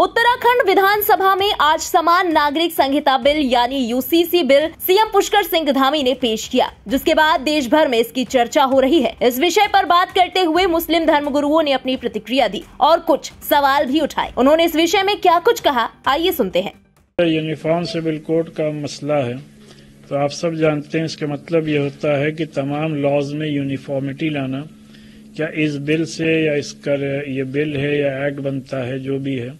उत्तराखंड विधानसभा में आज समान नागरिक संहिता बिल यानी UCC bill CM Pushkar Singh Dhami ने पेश किया, जिसके बाद देश भर में इसकी चर्चा हो रही है। इस विषय पर बात करते हुए मुस्लिम धर्मगुरुओं ने अपनी प्रतिक्रिया दी और कुछ सवाल भी उठाए। उन्होंने इस विषय में क्या कुछ कहा, आइए सुनते हैं। यूनिफॉर्म सिविल कोड का मसला है तो आप सब जानते हैं, इसका मतलब ये होता है कि तमाम लॉज में यूनिफॉर्मिटी लाना, क्या इस बिल से या इसका, ये बिल है या एक्ट बनता है, जो भी है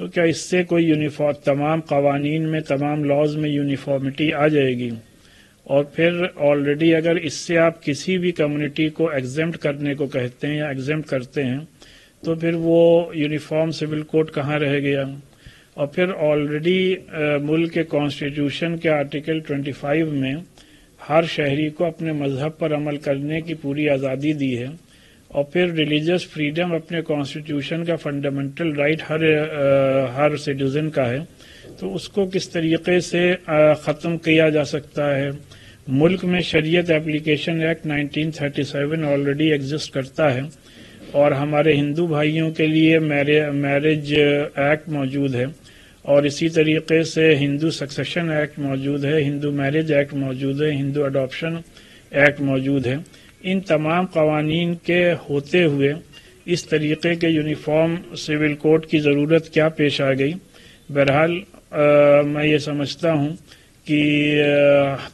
तो क्या इससे कोई यूनिफॉर्म तमाम कवानीन में, तमाम लॉज में यूनिफॉर्मिटी आ जाएगी? और फिर ऑलरेडी अगर इससे आप किसी भी कम्युनिटी को एग्जेम्प्ट करने को कहते हैं या एग्जेम्प्ट करते हैं तो फिर वो यूनिफॉर्म सिविल कोड कहाँ रह गया? और फिर ऑलरेडी मुल्क के कॉन्स्टिट्यूशन के आर्टिकल 25 में हर शहरी को अपने मज़हब पर अमल करने की पूरी आज़ादी दी है। और फिर रिलीजियस फ्रीडम अपने कॉन्स्टिट्यूशन का फंडामेंटल राइट हर आ, हर सिटीजन का है। तो उसको किस तरीके से ख़त्म किया जा सकता है? मुल्क में शरीयत एप्लीकेशन एक्ट 1937 ऑलरेडी एग्जिस्ट करता है। और हमारे हिंदू भाइयों के लिए मैरिज एक्ट मौजूद है। और इसी तरीके से हिंदू सक्सेशन एक्ट मौजूद है हिंदू मैरिज एक्ट मौजूद है हिंदू अडॉप्शन एक्ट मौजूद है। इन तमाम कवानीन के होते हुए इस तरीके के यूनिफॉर्म सिविल कोड की ज़रूरत क्या पेश आ गई? बहरहाल मैं ये समझता हूँ कि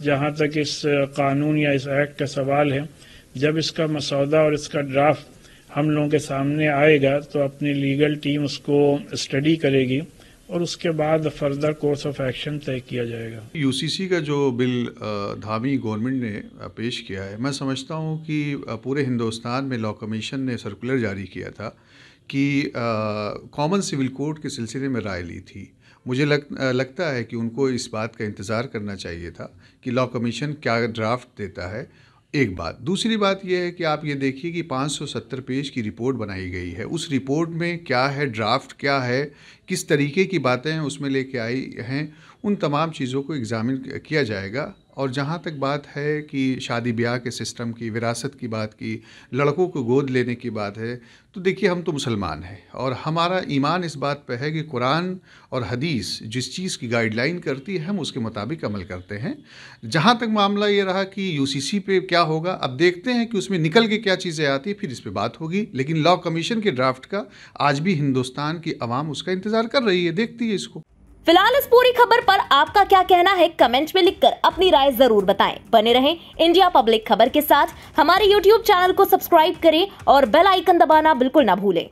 जहाँ तक इस कानून या इस एक्ट का सवाल है, जब इसका मसौदा और इसका ड्राफ्ट हम लोगों के सामने आएगा तो अपनी लीगल टीम उसको स्टडी करेगी। और उसके बाद फर्दर कोर्स ऑफ़ एक्शन तय किया जाएगा। यूसीसी का जो बिल धामी गवर्नमेंट ने पेश किया है मैं समझता हूँ कि पूरे हिंदुस्तान में लॉ कमीशन ने सर्कुलर जारी किया था कि कॉमन सिविल कोर्ट के सिलसिले में राय ली थी। मुझे लग, लगता है कि उनको इस बात का इंतज़ार करना चाहिए था कि लॉ कमीशन क्या ड्राफ्ट देता है एक बात। दूसरी बात यह है कि आप ये देखिए कि 570 पेज की रिपोर्ट बनाई गई है। उस रिपोर्ट में क्या है, ड्राफ्ट क्या है, किस तरीके की बातें हैं उसमें लेके आई हैं, उन तमाम चीज़ों को एग्ज़ामिन किया जाएगा। और जहाँ तक बात है कि शादी ब्याह के सिस्टम की, विरासत की बात की, लड़कों को गोद लेने की बात है तो देखिए हम तो मुसलमान हैं और हमारा ईमान इस बात पर है कि कुरान और हदीस जिस चीज़ की गाइडलाइन करती है, हम उसके मुताबिक अमल करते हैं। जहाँ तक मामला ये रहा कि यूसीसी पे क्या होगा, अब देखते हैं कि उसमें निकल के क्या चीज़ें आती फिर इस पर बात होगी। लेकिन लॉ कमीशन के ड्राफ्ट का आज भी हिंदुस्तान की आवाम उसका इंतज़ार कर रही है, देखती है इसको। फ़िलहाल इस पूरी खबर पर आपका क्या कहना है, कमेंट में लिखकर अपनी राय ज़रूर बताएँ। बने रहें इंडिया पब्लिक खबर के साथ। हमारे यूट्यूब चैनल को सब्सक्राइब करें और बेल आइकन दबाना बिल्कुल ना भूलें।